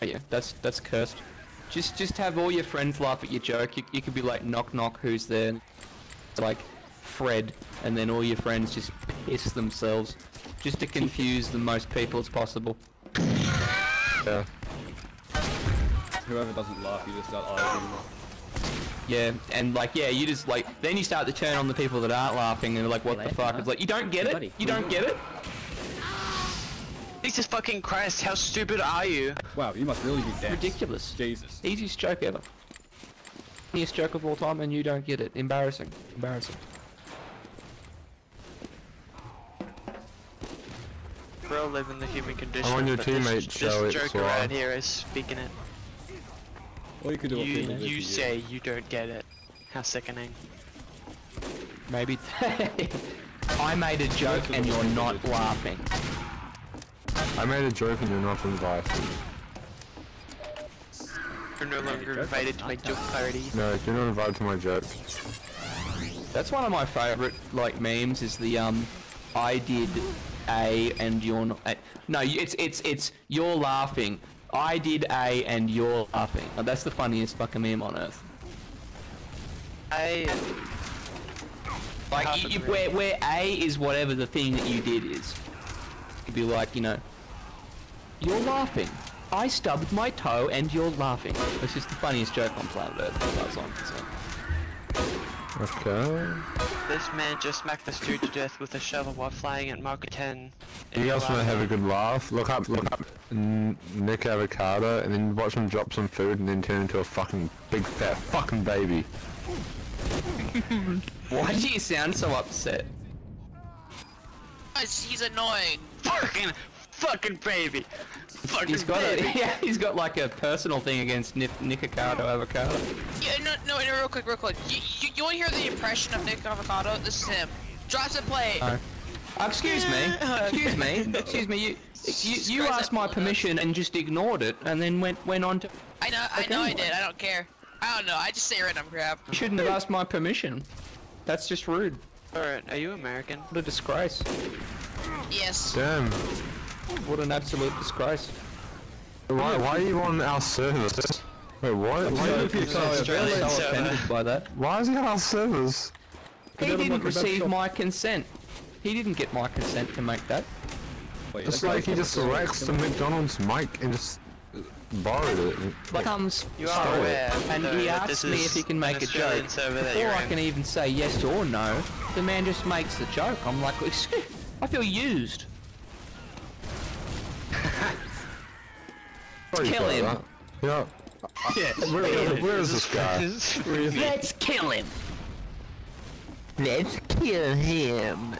Oh, yeah, that's that's cursed. Just just have all your friends laugh at your joke. You, you could be like knock knock, who's there? It's like Fred, and then all your friends just piss themselves, just to confuse the most people as possible. Yeah. Whoever doesn't laugh, you just start arguing. Yeah, and like yeah, you just like then you start to turn on the people that aren't laughing and they're like, what the fuck? It's like you don't get it. You don't get it. Jesus fucking Christ, how stupid are you? Wow, you must really be deaf. Ridiculous. Jesus. Easiest joke ever. Easiest joke of all time, and you don't get it. Embarrassing. Embarrassing. We all live in the human condition. I on your but teammate, this, Joe, this it's joke why. around here is speaking it. All you could do You, is you say you don't get it. How sickening. Maybe. I made a joke and you're not laughing. I made a joke and you're not invited. You're no longer invited to my joke party. No, you're not invited to my joke. That's one of my favorite like memes. Is the um, I did a and you're not. A. No, it's it's it's you're laughing. I did a and you're laughing. Oh, that's the funniest fucking meme on earth. I Like you, you, where where A is whatever the thing that you did is. You'd be like, you know, you're laughing. I stubbed my toe and you're laughing. This is the funniest joke on planet Earth. as far as I'm concerned. Okay. this man just smacked this dude to death with a shovel while flying at Mach 10. Do You guys want to have a good laugh? Look up, look up Nick Avocado, and then watch him drop some food, and then turn into a fucking big fat fucking baby. Why do you sound so upset? Guys, he's annoying. Fucking, fucking baby. Fucking He's got baby. a, yeah, he's got like a personal thing against Nick Nikocado Avocado. Yeah, no, no, no, real quick, real quick. You, you, you want to hear the impression of Nick Avocado? This is him. Drops a plate. Uh, excuse me, excuse me, excuse me. You you, you asked my permission and just ignored it, and then went went on to. I know, I know, I did. I don't care. I don't know. I just say random crap. You shouldn't have asked my permission. That's just rude. Alright, are you American? What a disgrace. Yes. Damn. What an absolute disgrace. Why, why are you on our servers? Wait, what? Why, So, are you, so, Australian so server. offended by that. why is he on our servers? He didn't look at that receive my consent. He didn't get my consent to make that. Wait, Just like he just wrecks the McDonald's mic and just uh, borrowed it. Like comes You stole are it, aware, and he asks me if he can make a joke. Before you're I in. can even say yes or no, the man just makes the joke. I'm like, excuse, I feel used. Sorry kill him. that. Yeah. Yeah. Where, where, where is this guy? Let's kill him. Let's kill him.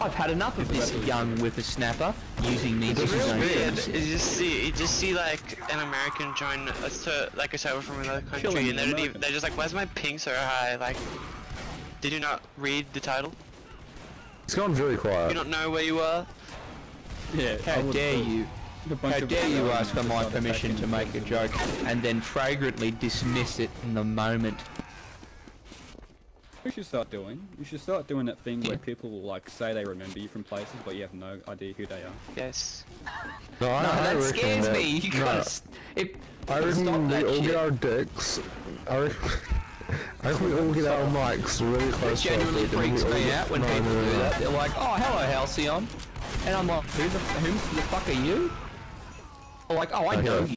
I've had enough of this young whippersnapper using me to It's his real own weird. You just see, you just see like an American join a ser- like a server from another country, Killing and they're, an not even. They're just like, "Why's my ping so high?" Like, did you not read the title? It's gone really You quiet. don't know where you are? Yeah, How dare put you? A How dare you ask for my permission to make a joke and then fragrantly dismiss it in the moment? You should start doing. You should start doing that thing where people like say they remember you from places, but you have no idea who they are. Yes. No, I, No, I that scares that- me. You no, gotta. It, I stop reckon we that all shit. get our dicks. I reckon, I reckon we all get our mics really close. to our genuinely dick and freaks all me get- out when no, people no, no, do that. They're like, "Oh, hello, Halcyon," and I'm like, "Who the who the fuck are you?" Like, "Oh, I know you."